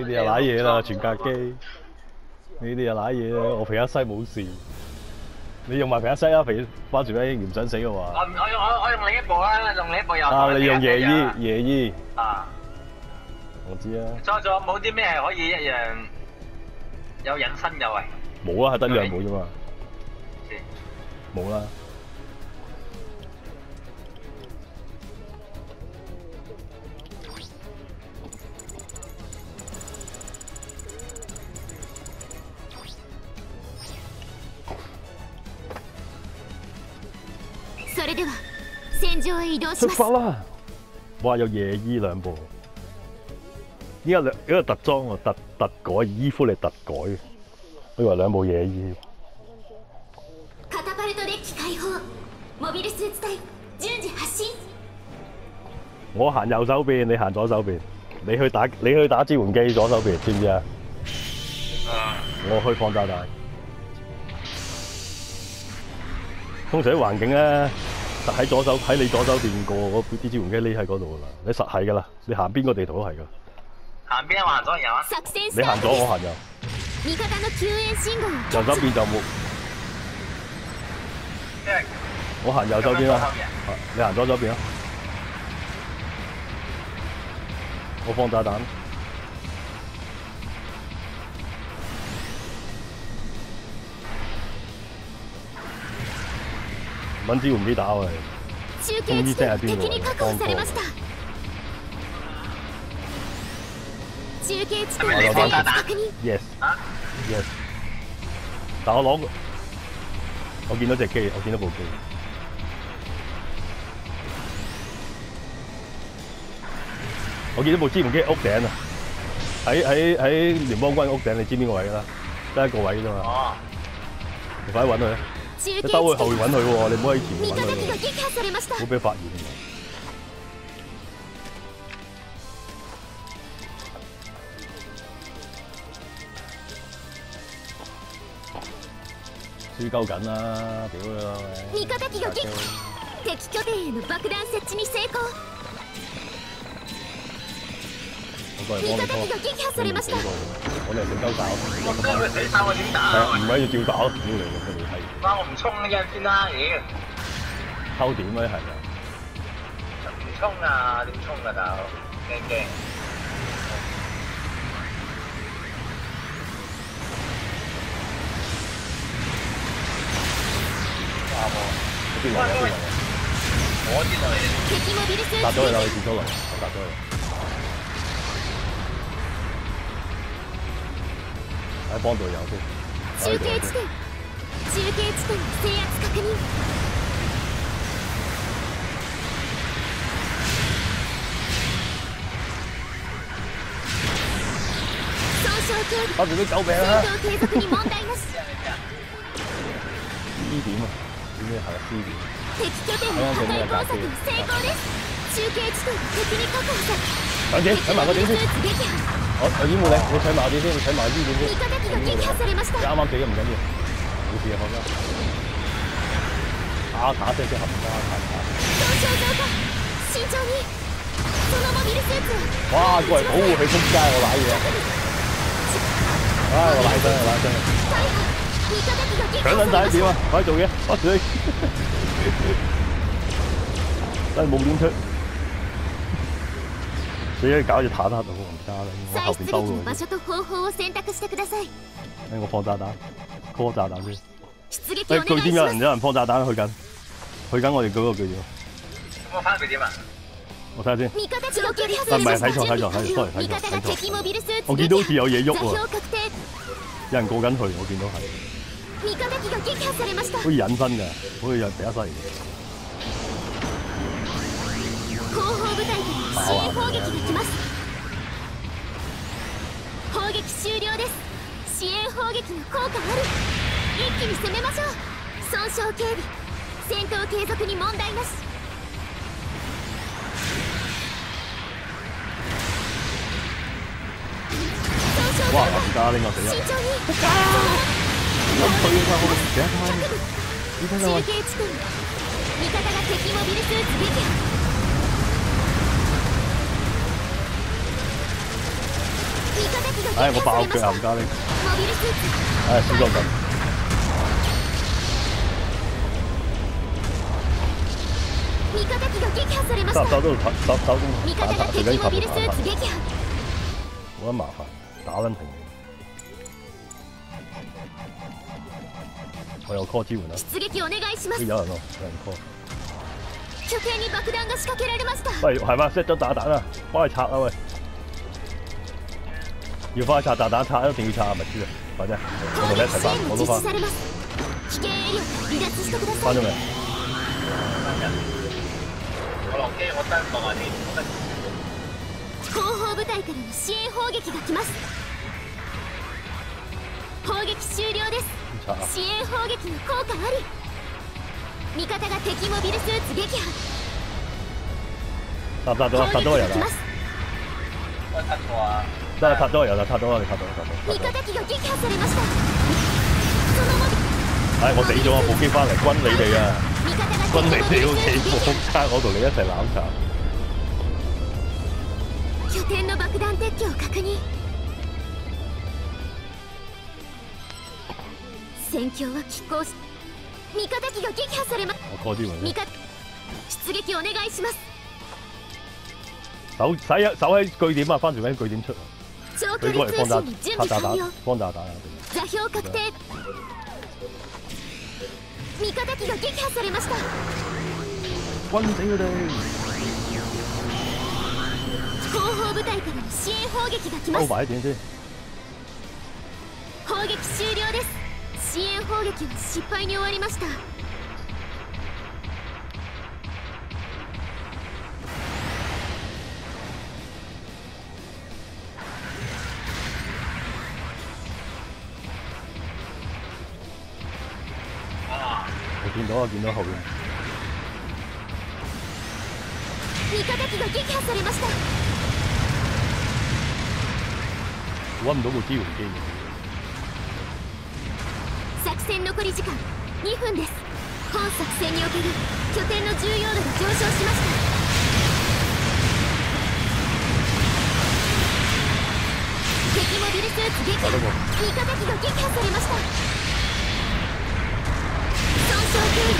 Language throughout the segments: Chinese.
你哋又瀨嘢啦，全格機。你哋又瀨嘢啦，我皮一西冇事。你用埋皮一西啊，皮巴住咩唔想死嘅話。我我用我我用另一部啦，用另一部又。啊！你用夜衣，夜衣。啊。我知啊。再仲有冇啲咩係可以一樣有隱身嘅喂？冇啊，係得兩部啫嘛。冇啦。れでは戦場へ移動します。出發啦！哇，有夜衣兩部。依家兩依個特裝喎，特特改衣服嚟特改。我以為兩部夜衣。カタパルトデッキ開放，モビルスーツ隊順次発進。我行右手邊，你行左手邊。你去打你去打支援機左手邊，知唔知啊？我去放炸彈。通常啲環境咧，實 喺左手喺你左手邊個嗰啲支援機匿喺嗰度噶啦，你實係噶啦，你行邊個地圖都係噶。行邊行左右啊？你行左，我行右。味方の救援信號。右手邊就冇。我行右手邊啦，你行左手邊啊！我放炸彈。揾支援機打我嚟。中継地點敵に確保されました。中継地点の制圧確認。 Yes。Yes。但我攞，我見到隻機，我見到部機。我見到部支援機屋頂啊！喺喺喺聯邦軍屋頂，你知邊個位㗎啦？得一個位啫嘛。哦。你快啲揾佢。 你兜去後面揾佢喎，你唔好喺前面揾佢。唔好俾佢發現。輸鳩緊啦，屌你老味！味方機が撃破敵拠点への爆彈設置に成功 味方機が撃破されました我哋係食鳩搞。我今日死晒我點打係啊，唔係要照打，屌你咁你係。哇！我唔衝呢人先啦，妖！偷點咧係咪？唔衝啊？點衝啊？大佬，驚驚！啱喎，邊來邊來？我知道你。搭咗去啦，你跌咗落，我搭咗去。 喺幫隊友先。中継地点中継地点制圧確認損傷警備我哋都救命啦！戦闘継続に問題なし C 點啊？點咩係啊？C 點。敵拠點の破壊工作成功です中継地点敵に確保さ上點，睇埋個點先。敵撃破我我掩護你，你睇埋點先，你 睇埋呢點先。味方機が撃破されました你啱啱死都唔緊要，冇事啊，放心。打打聲先冚家鏟打。損傷増加慎重にそのモビルスーツを哇！過嚟保護佢撲街，我賴嘢。唉，我賴真係賴真係。味方機が撃搶緊破されました晒點啊！快啲做嘢，我死！真係冇點出。 死咗搞住坦克到我唔加啦，我後再出邊兜佢。撃の場所と方法を選択してください誒，我放炸彈，call 炸彈先。出撃誒，お願いします據點有人有人放炸彈去緊，去緊我哋嗰個叫做，我翻佢點啊？我睇下先。味方機が撃破啊唔係されました睇錯睇錯睇錯，sorry 睇錯味方が睇錯敵モビルスーツ我見到好似有嘢喐座喎，標確定有人過緊去，我見到係，味方機が撃破されました好似隱身㗎，好似有第一世。後 方部隊から支援砲撃が来ます。砲撃終了です。支援砲撃の効果ある。一気に攻めましょう。損傷警備。戦闘継続に問題なし。損傷哇！増唔加拎我死加慎人，重に。中継地点。味方が敵モビルスーツ撃破唉，我爆腳冚家拎，モビルスーツ唉，輸咗咁。味方機が撃破されまし收た收到手手手味中打方が敵打最緊要モビルスー頭打ツ撃破冇得麻煩，打撚停你。我有 call 支援啦，出撃お願いします有人咯，有人 call。拠点に爆彈が仕掛けられました喂，係嘛？set 咗炸彈啦，幫佢拆啊喂！ 要幫佢拆炸彈，拆一定要拆啊，咪知啊，快啲，我同你一齊翻，攻撃支援我都翻が実施さ，れます危険エリアから離脱してください翻咗未？我落機，我真落下先，我真後方部隊からの支援砲撃が来ます砲撃終了です拆啊！支援砲撃の効果あり味方が敵モビルスーツ撃破拆唔拆到啊？拆到個 人啊！攻撃が来ます我拆過啊！得拆到個人啦，拆到啦，你拆到，拆到，味拆到。方機が撃破されましたそのモビ唉，我死咗啊！部機翻嚟，轟你哋啊！味方が轟你敵モビ哋ルスーツ撃破屋企仆街，我同你一齊攬炒。拠點の爆弾撤去を確認戦況は拮抗し味方機が撃破されます我 call 支援味先，方出撃お願いします守守喺守喺據點啊！翻住喺據點出， 長距離通信に準備完了！座標確定味方機が撃破されました！後方部隊からの支援砲撃が来ま收す。砲撃終了です支援砲撃は失敗に終わりました我見到啊，見到後邊。味方機が撃破されました。揾唔到部支援機。作戦残り時間2分です。本作戦における拠点の重要度が上昇しました。敵モビルスーツ撃破味方機が撃破されました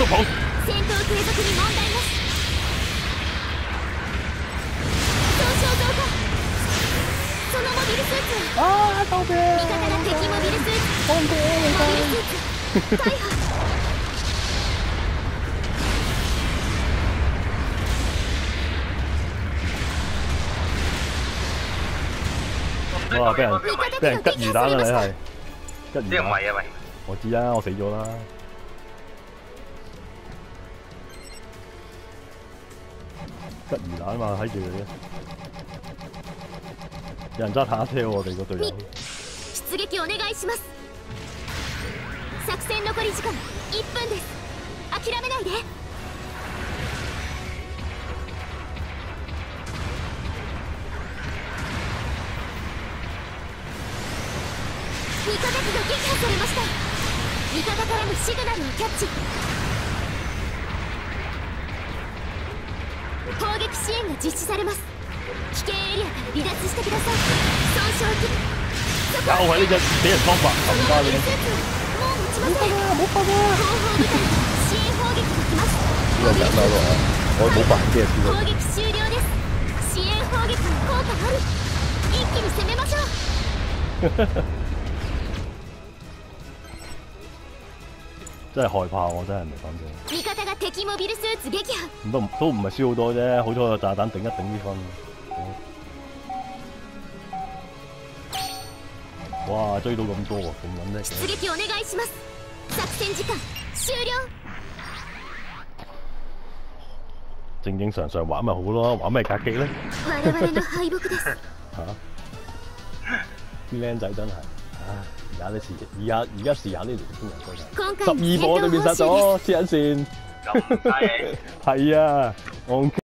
傷都跑！継戦闘継続に問題なし損傷増加そのモビルスーツは啊！救命！味方が敵モビルスーツ放過我モビルスーツ大破哇！俾人俾人吉魚蛋啊！你係吉魚蛋。呢個唔係啊喂！我知啊，我死咗啦。 吉魚蛋嘛，睇住佢啫。有人揸坦克車，我哋個隊友。出撃お願いします。作戦残り時間1分です。諦めないで。味方機が撃破されました。味方からのシグナルをキャッチ。攻撃支援が実施されます。危険エリアから離脱してください。損傷機そこ又係呢只俾人裝白冚家你。もう持ちません。後方部隊から支援砲撃が来ます。呢個緊啦喎，我冇白機啊，試過。攻撃終了です。支援砲撃の効果あり一気に攻めましょう。真係害怕我真係唔係。味方が敵モビルスーツ撃破咁都唔都唔係輸好多啫，好彩個炸彈頂一頂啲分。哇！追到咁多喎，咁撚叻嘅。出撃お願いします作戦時間終了正正常常玩咪好咯，玩咩格機咧？我々の敗北です嚇！啲僆仔真係，唉！而家啲時，而家而家時下啲年輕人真係。今十二回の步我哋變殺戦闘報酬です咗，黐緊線。 咁低。係啊，我